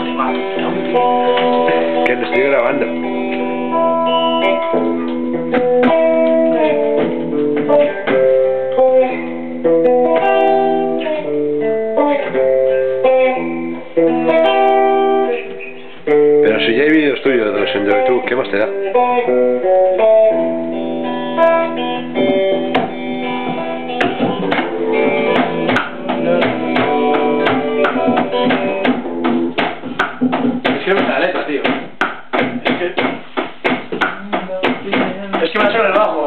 mal. Que te estoy grabando. Pero si ya hay vídeos tuyos de los en YouTube, ¿qué más te da? La. Es que... Es que me ha hecho el bajo.